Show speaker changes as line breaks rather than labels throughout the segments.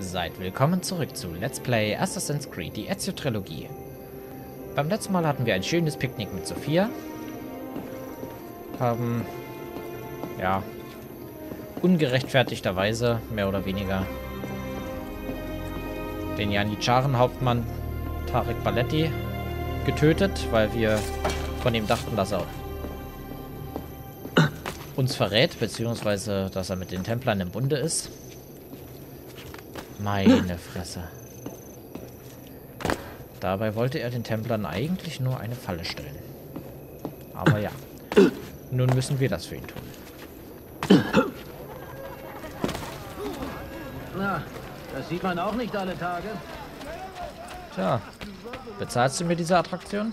Seid willkommen zurück zu Let's Play Assassin's Creed, die Ezio-Trilogie. Beim letzten Mal hatten wir ein schönes Picknick mit Sophia. Haben, ja, ungerechtfertigterweise, mehr oder weniger, den Janitscharen-Hauptmann Tarek Balletti getötet, weil wir von ihm dachten, dass er uns verrät, beziehungsweise dass er mit den Templern im Bunde ist. Meine Fresse. Dabei wollte er den Templern eigentlich nur eine Falle stellen. Aber ja, nun müssen wir das für ihn tun.
Na, das sieht man auch nicht alle Tage.
Tja, bezahlst du mir diese Attraktion?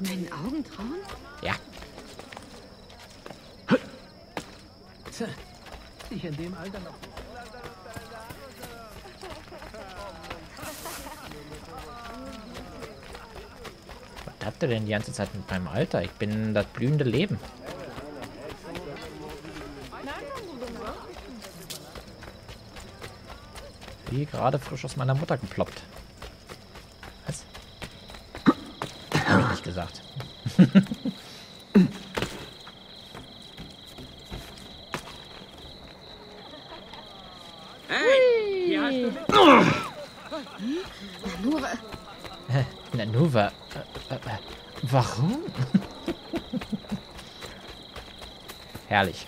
Ich meinen Augen trauen?
Ja.
Ich in dem Alter noch.
Was habt ihr denn die ganze Zeit mit meinem Alter? Ich bin das blühende Leben. Wie gerade frisch aus meiner Mutter geploppt. Was? Hab ich nicht gesagt.
Hey, hier hast du mich.
Nur,
Nur wa Warum? Herrlich.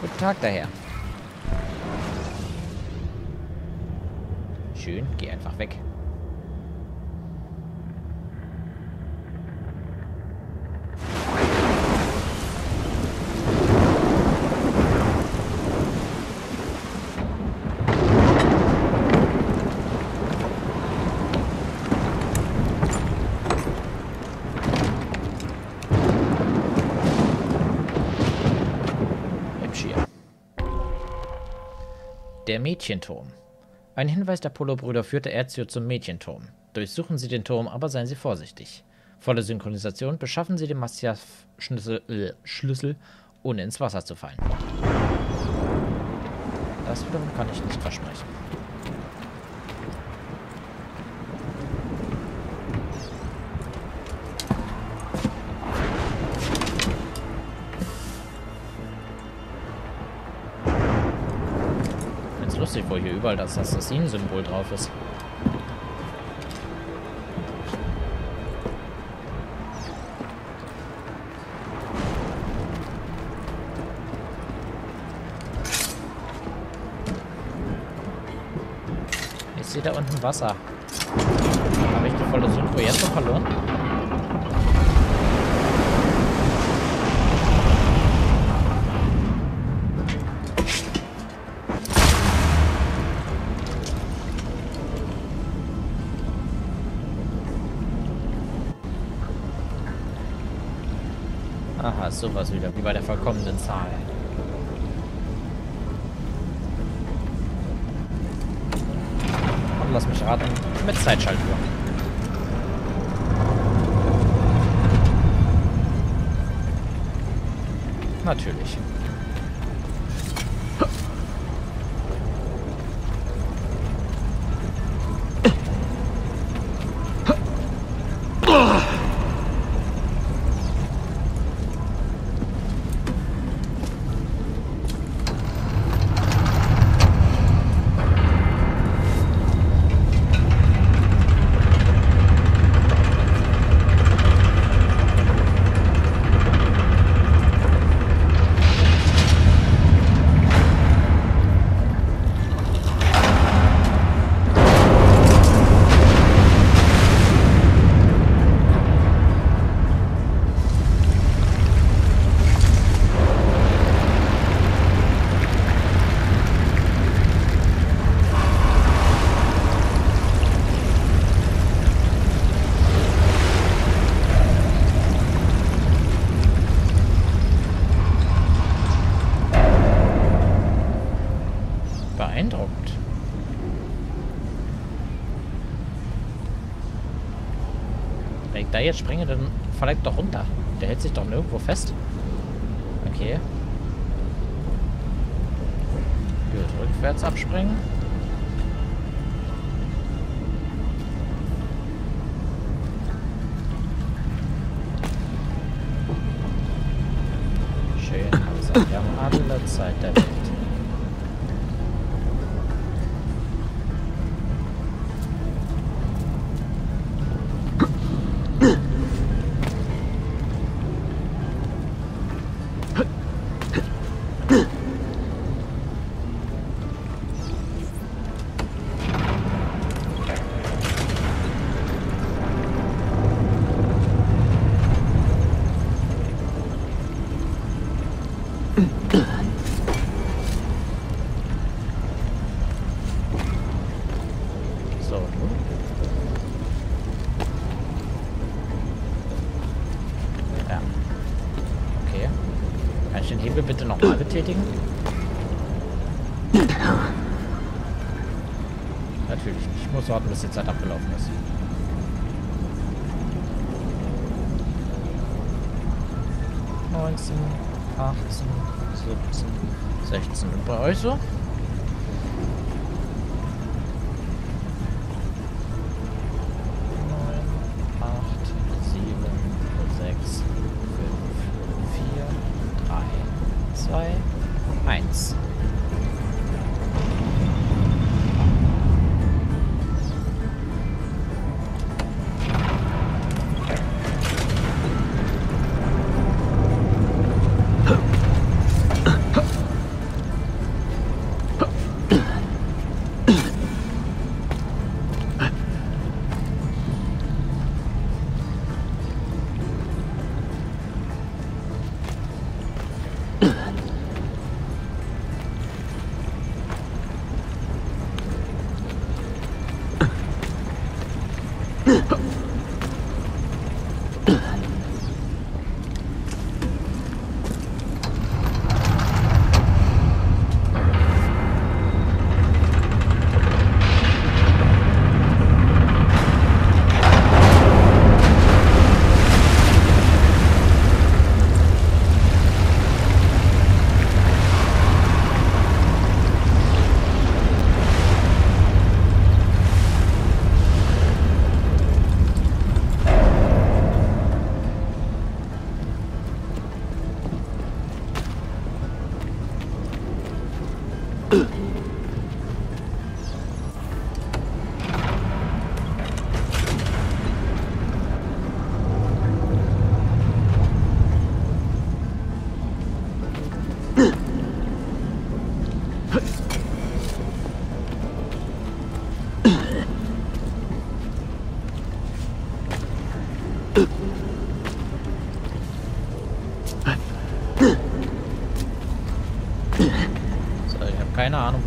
Guten Tag daher. Schön, geh einfach weg. Hübsch hier. Der Mädchenturm. Ein Hinweis der Polo-Brüder führte Ezio zum Mädchenturm. Durchsuchen Sie den Turm, aber seien Sie vorsichtig. Volle Synchronisation beschaffen Sie den Mastiaf-Schlüssel, äh, Schlüssel, ohne ins Wasser zu fallen. Das wiederum kann ich nicht versprechen. Hier überall das Assassinen-Symbol drauf ist. Ich sehe da unten Wasser. Habe ich die volle Synchro jetzt schon verloren? Sowas wieder, wie bei der vollkommenen Zahl. Und lass mich raten, mit Zeitschaltuhr. Natürlich. Jetzt springe, dann ich doch runter. Der hält sich doch nirgendwo fest. Okay. Gut, rückwärts abspringen. Schön, also wir haben alle Zeit der Welt. So. Ja. Okay. Kann ich den Hebel bitte nochmal betätigen? Natürlich. Ich muss warten, bis die Zeit abgelaufen ist. Neunzehn, achtzehn, siebzehn, sechzehn. Und bei euch so?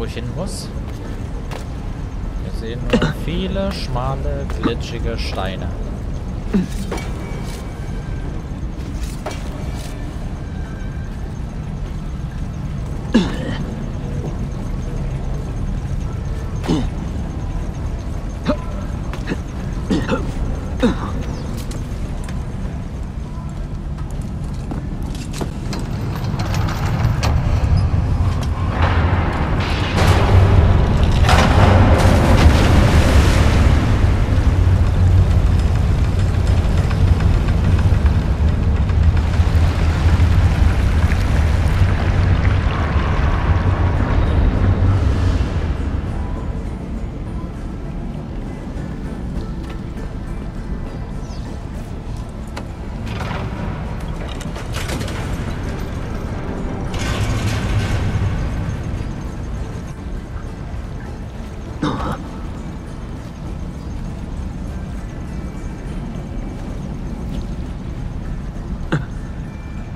Ich hin muss. Wir sehen nur viele schmale, glitschige Steine.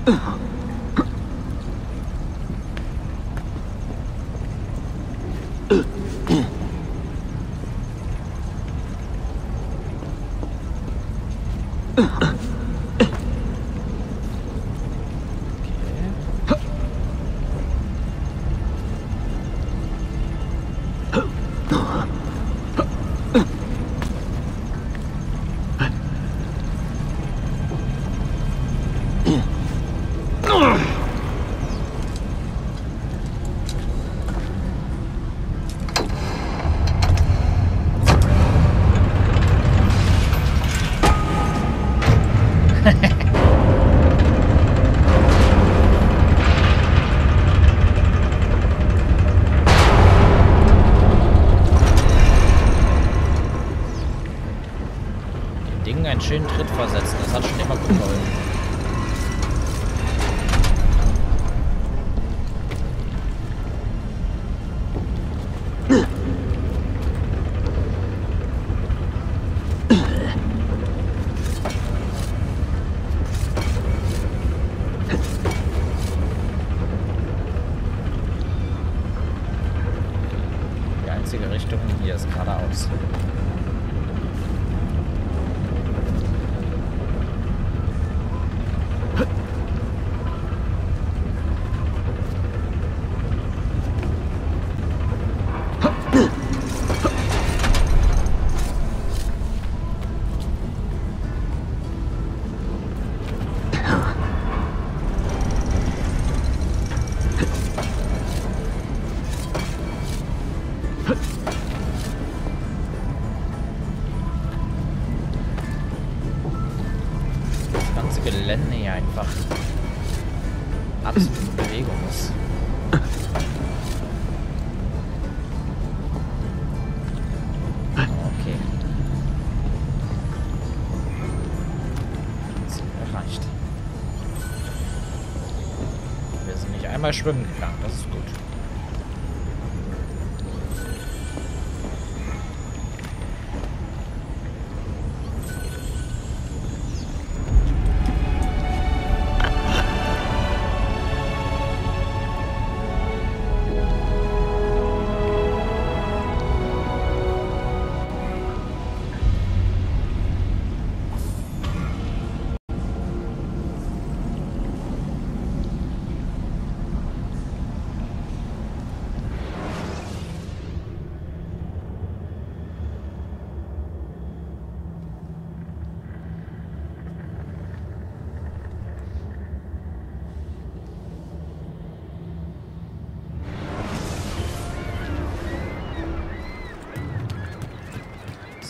Okay. Schön Tritt versetzen. Das hat schon immer gut geholfen. Schwimmen gegangen.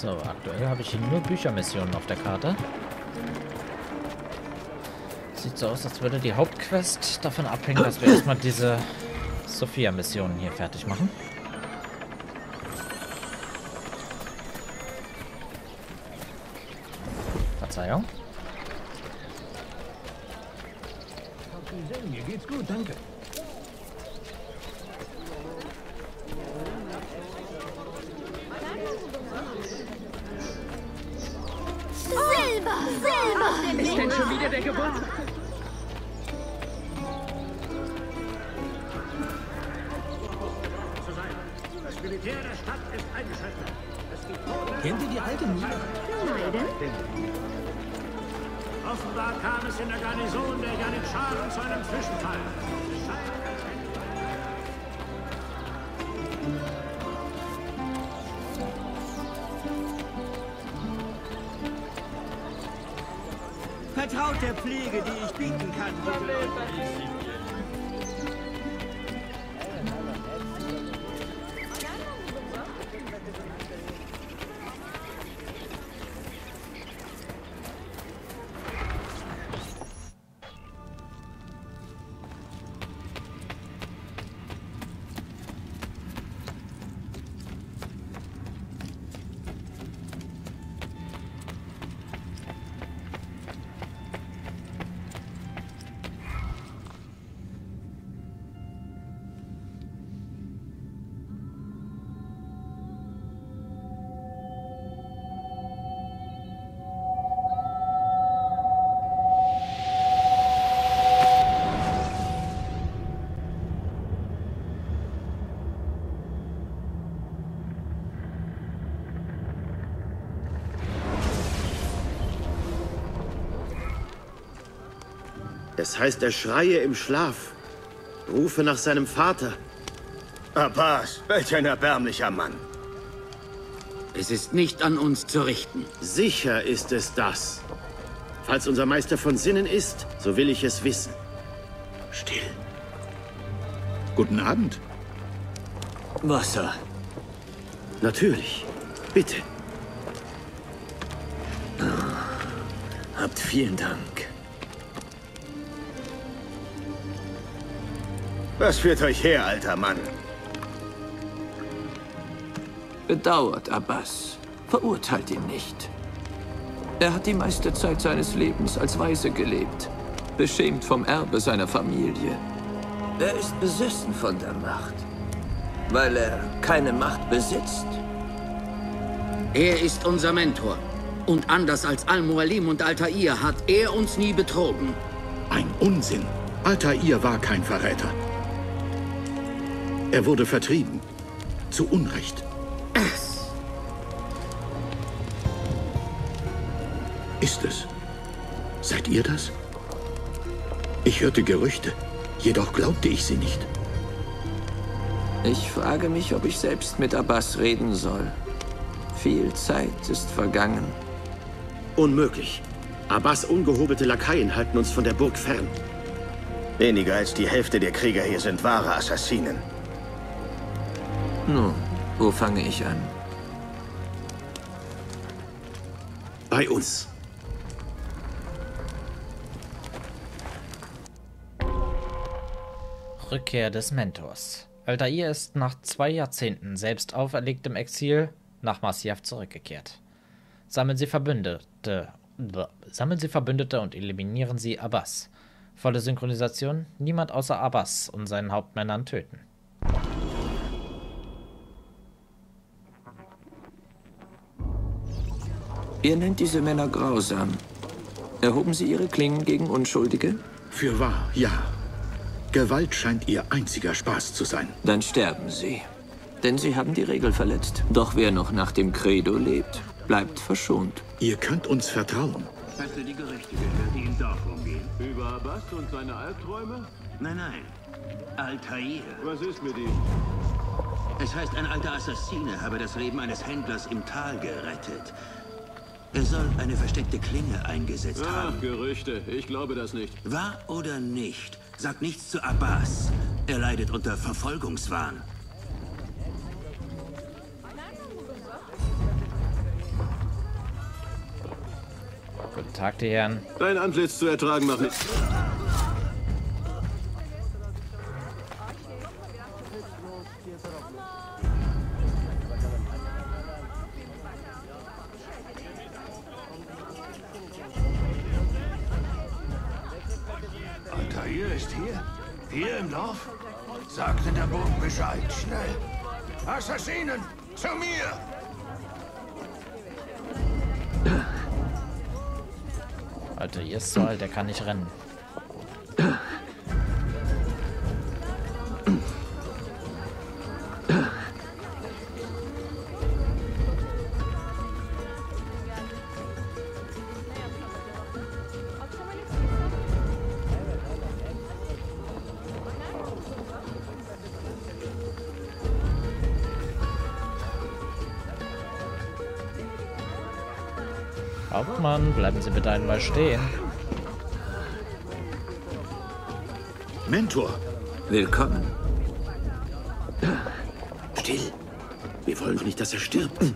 So, aktuell habe ich hier nur Büchermissionen auf der Karte. Sieht so aus, als würde die Hauptquest davon abhängen, dass wir erstmal diese Sophia-Missionen hier fertig machen. Verzeihung.
Der Geburtstag?
Das Militär der Stadt ist eingeschaltet.
Kennt ihr die alte Mine?
Nein.
Offenbar kam es in der Garnison der Janitscharen zu einem Zwischenfall.
Vertraut der Pflege, die ich bieten kann.
Es heißt, er schreie im Schlaf, rufe nach seinem Vater.
Abbas, welch ein erbärmlicher Mann.
Es ist nicht an uns zu richten.
Sicher ist es das. Falls unser Meister von Sinnen ist, so will ich es wissen.
Still. Guten Abend.
Wasser.
Natürlich. Bitte.
Habt vielen Dank.
Was führt euch her, alter Mann?
Bedauert Abbas. Verurteilt ihn nicht. Er hat die meiste Zeit seines Lebens als Waise gelebt, beschämt vom Erbe seiner Familie.
Er ist besessen von der Macht, weil er keine Macht besitzt.
Er ist unser Mentor. Und anders als Al-Mualim und Altair hat er uns nie betrogen.
Ein Unsinn. Altair war kein Verräter. Er wurde vertrieben. Zu Unrecht.
Es.
Ist es? Seid ihr das? Ich hörte Gerüchte, jedoch glaubte ich sie nicht.
Ich frage mich, ob ich selbst mit Abbas reden soll. Viel Zeit ist vergangen.
Unmöglich. Abbas ungehobelte Lakaien halten uns von der Burg fern.
Weniger als die Hälfte der Krieger hier sind wahre Assassinen.
Nun, wo fange ich an?
Bei uns.
Rückkehr des Mentors. Altair ist nach zwei Jahrzehnten selbst auferlegtem Exil nach Masyaf zurückgekehrt. Sammeln Sie Verbündete, sammeln Sie Verbündete und eliminieren Sie Abbas. Volle Synchronisation, niemand außer Abbas und seinen Hauptmännern töten.
Ihr nennt diese Männer grausam. Erhoben sie ihre Klingen gegen Unschuldige?
Für wahr, ja. Gewalt scheint ihr einziger Spaß zu sein.
Dann sterben sie. Denn sie haben die Regel verletzt. Doch wer noch nach dem Credo lebt, bleibt verschont.
Ihr könnt uns vertrauen.
Hast du die Gerüchte gehört, die im Dorf rumgehen? Über Abbas und seine Albträume?
Nein, nein. Altair.
Was ist mit ihm?
Es heißt, ein alter Assassine habe das Leben eines Händlers im Tal gerettet. Er soll eine versteckte Klinge eingesetzt
Ach,
haben.
Gerüchte. Ich glaube das nicht.
Wahr oder nicht? Sag nichts zu Abbas. Er leidet unter Verfolgungswahn.
Guten Tag, die Herren.
Dein Antlitz zu ertragen macht nicht.
Kann nicht rennen. Hauptmann, bleiben Sie bitte einmal stehen.
Mentor,
Willkommen.
Still. Wir wollen doch nicht, dass er stirbt.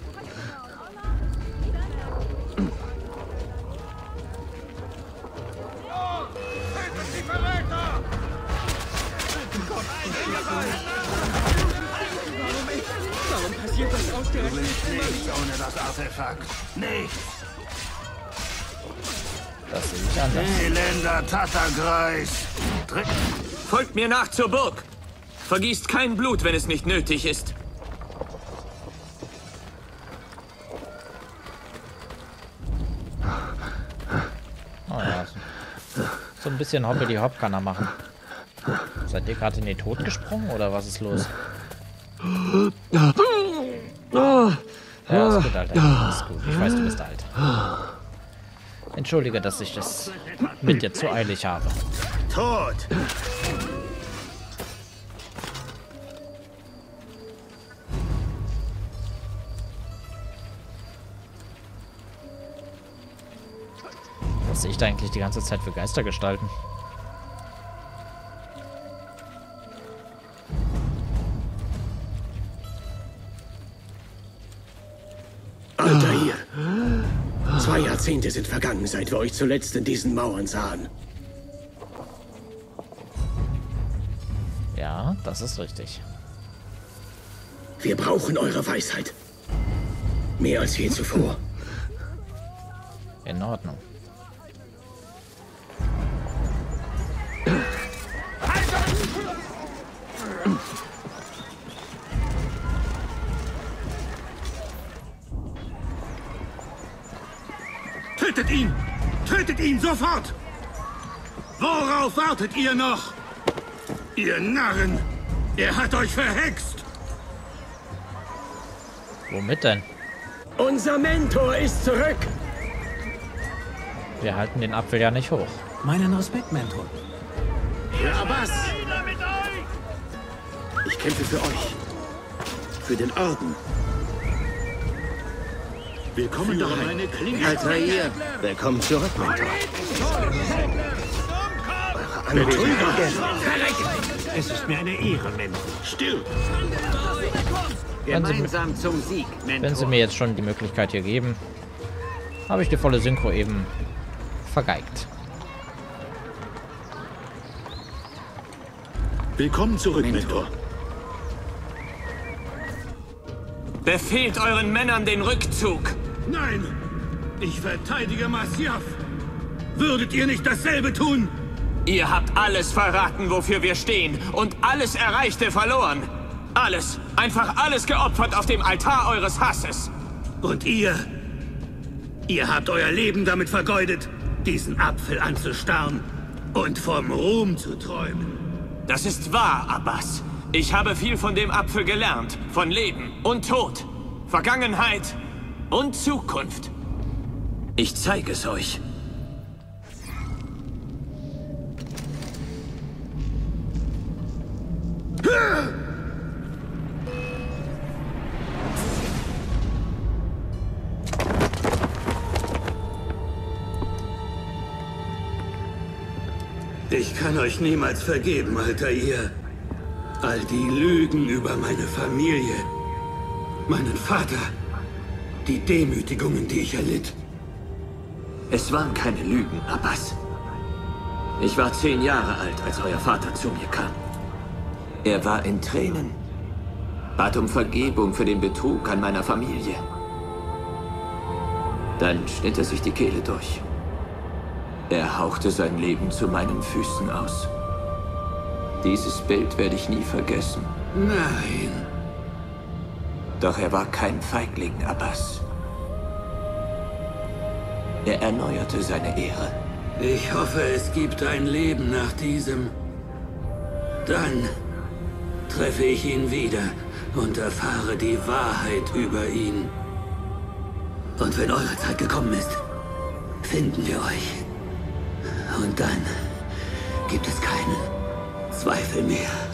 Mir nach zur Burg. Vergießt kein Blut, wenn es nicht nötig ist.
Oh ja, so, so ein bisschen Hoppe die Hopp kann er machen. Seid ihr gerade in den Tod gesprungen oder was ist los? Ja, ist gut, Alter. Ist gut. Ich weiß, du bist alt. Entschuldige, dass ich das mit dir zu eilig habe.
Tod!
Ich da eigentlich die ganze Zeit für Geister gestalten?
Altair. Zwei Jahrzehnte sind vergangen, seit wir euch zuletzt in diesen Mauern sahen.
Ja, das ist richtig.
Wir brauchen eure Weisheit. Mehr als je zuvor.
In Ordnung.
Sofort! Worauf wartet ihr noch? Ihr Narren! Er hat euch verhext!
Womit denn?
Unser Mentor ist zurück!
Wir halten den Apfel ja nicht hoch.
Meinen Respekt, Mentor.
Für Abbas! Ich kämpfe für euch. Für den Orden. Willkommen
Führe
daheim.
meine Klinge.
Altair,
Willkommen zurück, Mentor. Eure Anwesenheit.
Es ist mir eine Ehre, Mentor.
Still!
Wenn Sie,
gemeinsam zum Sieg,
wenn Sie
Mentor.
mir jetzt schon die Möglichkeit hier geben, habe ich die volle Synchro eben vergeigt.
Willkommen zurück, Mentor.
Befehlt euren Männern den Rückzug.
Nein! Ich verteidige Masyaf! Würdet ihr nicht dasselbe tun?
Ihr habt alles verraten, wofür wir stehen. Und alles Erreichte verloren. Alles. Einfach alles geopfert auf dem Altar eures Hasses.
Und ihr? Ihr habt euer Leben damit vergeudet, diesen Apfel anzustarren und vom Ruhm zu träumen.
Das ist wahr, Abbas. Ich habe viel von dem Apfel gelernt. Von Leben und Tod. Vergangenheit und Zukunft. Ich zeige es euch.
Ich kann euch niemals vergeben, Altair. All die Lügen über meine Familie, meinen Vater, die Demütigungen, die ich erlitt.
Es waren keine Lügen, Abbas. Ich war zehn Jahre alt, als euer Vater zu mir kam. Er war in Tränen. Bat um Vergebung für den Betrug an meiner Familie. Dann schnitt er sich die Kehle durch. Er hauchte sein Leben zu meinen Füßen aus. Dieses Bild werde ich nie vergessen.
Nein.
Doch er war kein Feigling, Abbas. Er erneuerte seine Ehre.
Ich hoffe, es gibt ein Leben nach diesem. Dann treffe ich ihn wieder und erfahre die Wahrheit über ihn. Und wenn eure Zeit gekommen ist, finden wir euch. Und dann gibt es keinen Zweifel mehr.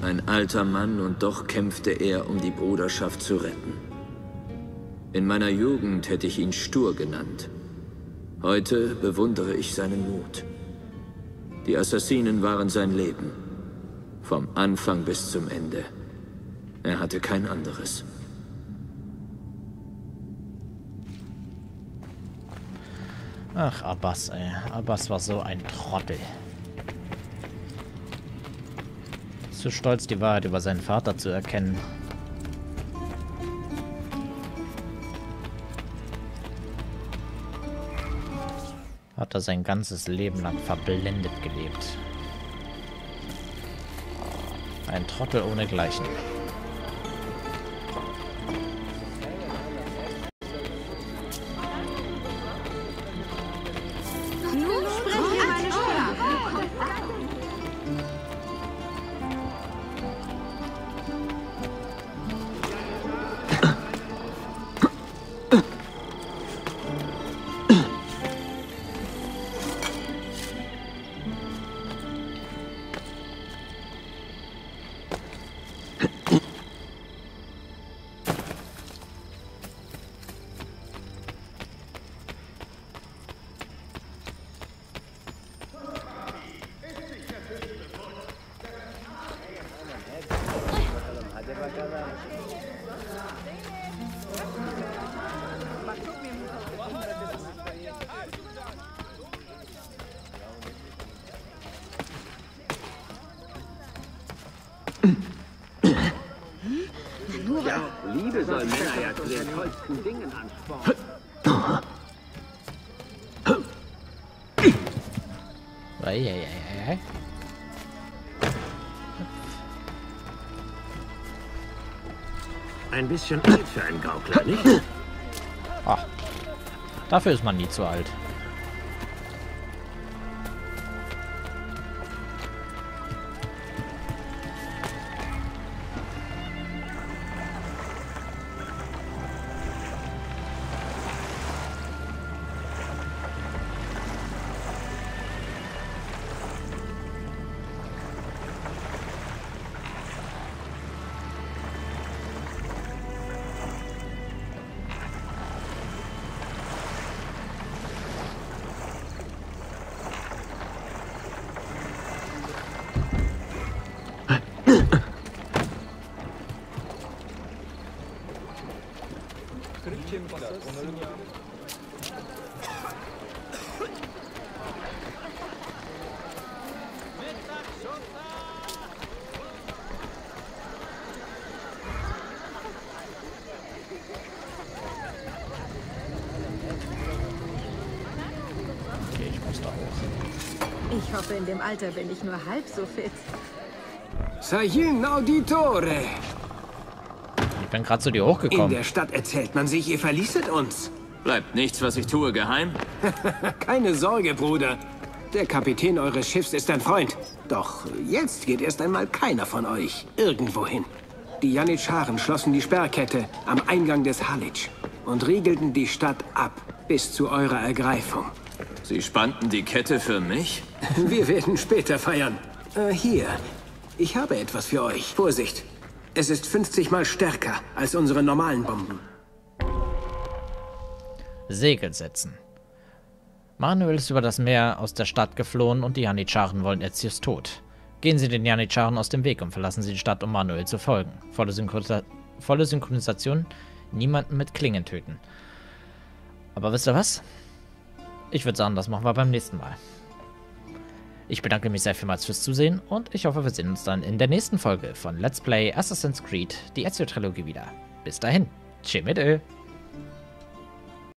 Ein alter Mann und doch kämpfte er, um die Bruderschaft zu retten. In meiner Jugend hätte ich ihn stur genannt. Heute bewundere ich seinen Mut. Die Assassinen waren sein Leben. Vom Anfang bis zum Ende. Er hatte kein anderes.
Ach, Abbas, ey. Abbas war so ein Trottel. Zu stolz, die Wahrheit über seinen Vater zu erkennen. Hat er sein ganzes Leben lang verblendet gelebt. Ein Trottel ohnegleichen.
Nur
Ja, Liebe soll Männer ja zu den tollsten Dingen anspornen.
Eieieiei.
Ein bisschen alt für einen Gaukler, nicht?
Ach, dafür ist man nie zu alt.
Hoffe, in dem Alter bin ich nur halb so fit.
Sajin Auditore.
Ich bin gerade zu dir
In
hochgekommen.
der Stadt erzählt man sich, ihr verließet uns.
Bleibt nichts, was ich tue, geheim?
Keine Sorge, Bruder. Der Kapitän eures Schiffs ist ein Freund. Doch jetzt geht erst einmal keiner von euch irgendwo hin. Die Janitscharen schlossen die Sperrkette am Eingang des Halitsch und riegelten die Stadt ab bis zu eurer Ergreifung.
Sie spannten die Kette für mich?
Wir werden später feiern. Äh, hier. Ich habe etwas für euch. Vorsicht. Es ist 50 mal stärker als unsere normalen Bomben.
Segel setzen. Manuel ist über das Meer aus der Stadt geflohen und die Janitscharen wollen Ezio's Tod. Gehen Sie den Janitscharen aus dem Weg und verlassen Sie die Stadt, um Manuel zu folgen. Volle, Synchronisa volle Synchronisation, niemanden mit Klingen töten. Aber wisst ihr was? Ich würde sagen, das machen wir beim nächsten Mal. Ich bedanke mich sehr vielmals fürs Zusehen und ich hoffe, wir sehen uns dann in der nächsten Folge von Let's Play Assassin's Creed, die Ezio-Trilogie wieder. Bis dahin, tschö mit Ö.